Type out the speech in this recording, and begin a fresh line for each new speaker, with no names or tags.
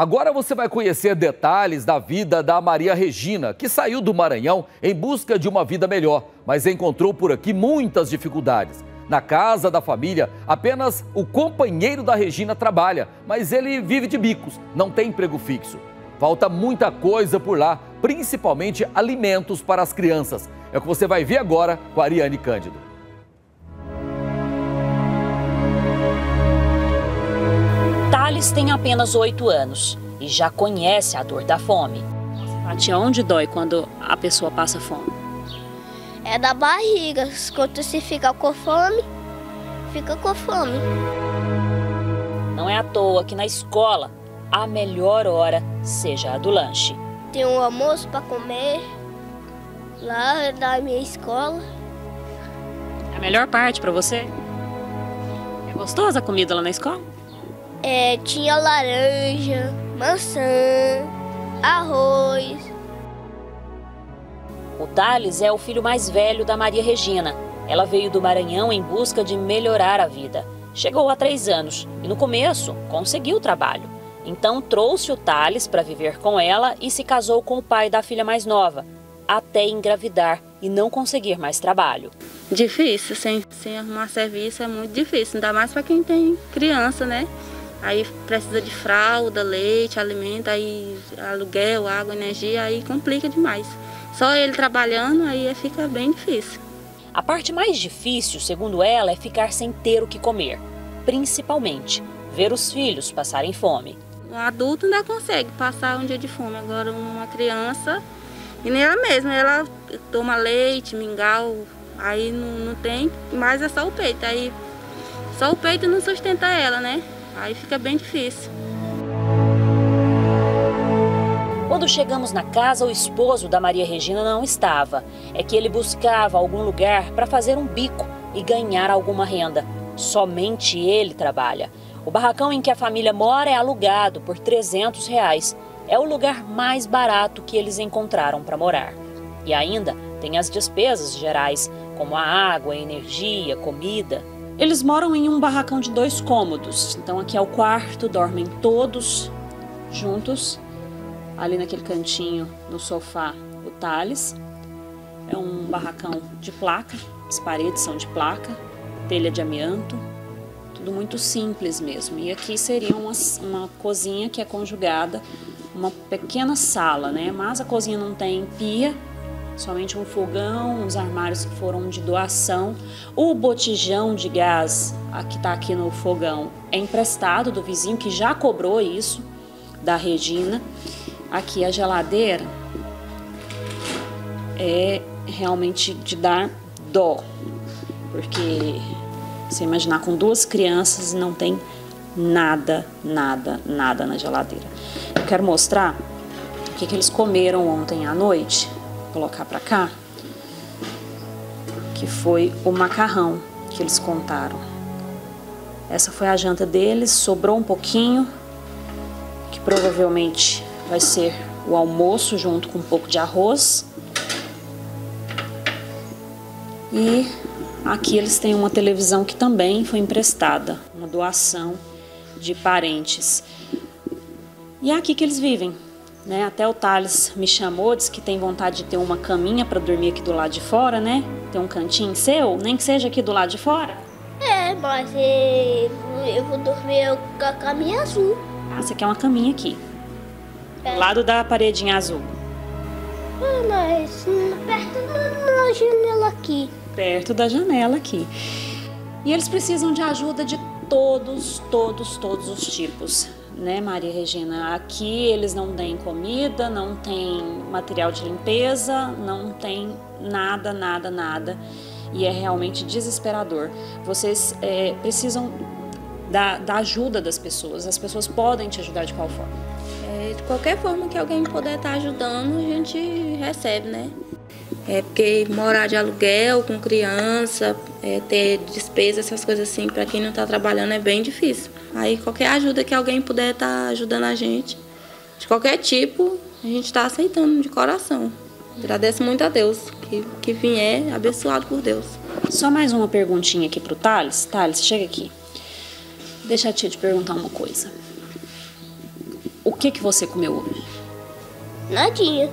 Agora você vai conhecer detalhes da vida da Maria Regina, que saiu do Maranhão em busca de uma vida melhor, mas encontrou por aqui muitas dificuldades. Na casa da família, apenas o companheiro da Regina trabalha, mas ele vive de bicos, não tem emprego fixo. Falta muita coisa por lá, principalmente alimentos para as crianças. É o que você vai ver agora com a Ariane Cândido.
Thales tem apenas 8 anos e já conhece a dor da fome. Paty, onde dói quando a pessoa passa fome?
É da barriga. Quando você fica com fome, fica com fome.
Não é à toa que na escola a melhor hora seja a do lanche.
Tem um almoço para comer lá da minha escola.
É a melhor parte para você? É gostosa a comida lá na escola?
É, tinha laranja, maçã, arroz.
O Thales é o filho mais velho da Maria Regina. Ela veio do Maranhão em busca de melhorar a vida. Chegou há três anos e, no começo, conseguiu o trabalho. Então, trouxe o Thales para viver com ela e se casou com o pai da filha mais nova, até engravidar e não conseguir mais trabalho.
Difícil, sem, sem arrumar serviço é muito difícil, ainda mais para quem tem criança, né? Aí precisa de fralda, leite, alimento, aí aluguel, água, energia, aí complica demais. Só ele trabalhando, aí fica bem difícil.
A parte mais difícil, segundo ela, é ficar sem ter o que comer. Principalmente, ver os filhos passarem fome.
Um adulto ainda consegue passar um dia de fome, agora uma criança, e nem ela mesma, ela toma leite, mingau, aí não, não tem, mas é só o peito. Aí só o peito não sustenta ela, né? Aí fica bem difícil.
Quando chegamos na casa, o esposo da Maria Regina não estava. É que ele buscava algum lugar para fazer um bico e ganhar alguma renda. Somente ele trabalha. O barracão em que a família mora é alugado por 300 reais. É o lugar mais barato que eles encontraram para morar. E ainda tem as despesas gerais, como a água, a energia, comida. Eles moram em um barracão de dois cômodos. Então aqui é o quarto, dormem todos juntos. Ali naquele cantinho, no sofá, o Thales. É um barracão de placa, as paredes são de placa, telha de amianto, tudo muito simples mesmo. E aqui seria uma, uma cozinha que é conjugada, uma pequena sala, né? Mas a cozinha não tem pia, somente um fogão, uns armários que foram de doação. O botijão de gás que está aqui no fogão é emprestado do vizinho que já cobrou isso da Regina. Aqui a geladeira é realmente de dar dó, porque você imaginar com duas crianças não tem nada, nada, nada na geladeira. Eu quero mostrar o que, que eles comeram ontem à noite colocar para cá, que foi o macarrão que eles contaram. Essa foi a janta deles, sobrou um pouquinho, que provavelmente vai ser o almoço junto com um pouco de arroz. E aqui eles têm uma televisão que também foi emprestada, uma doação de parentes. E é aqui que eles vivem, né? Até o Thales me chamou, disse que tem vontade de ter uma caminha para dormir aqui do lado de fora, né? Ter um cantinho seu, nem que seja aqui do lado de fora.
É, mas eu vou dormir com a caminha azul.
Ah, você quer uma caminha aqui. É. Do lado da paredinha azul.
Ah, mas perto da janela aqui.
Perto da janela aqui. E eles precisam de ajuda de todos, todos, todos os tipos né, Maria Regina? Aqui eles não têm comida, não tem material de limpeza, não tem nada, nada, nada. E é realmente desesperador. Vocês é, precisam da, da, ajuda das pessoas. As pessoas podem te ajudar de qual forma?
É, de qualquer forma que alguém puder estar ajudando, a gente recebe, né? É porque morar de aluguel com criança, é, ter despesa, essas coisas assim, para quem não está trabalhando é bem difícil. Aí qualquer ajuda que alguém puder estar tá ajudando a gente, de qualquer tipo, a gente está aceitando de coração. Agradeço muito a Deus, que, que vier abençoado por Deus.
Só mais uma perguntinha aqui para o Thales. Thales, chega aqui. Deixa a tia te perguntar uma coisa. O que, que você comeu hoje?
Nadinha.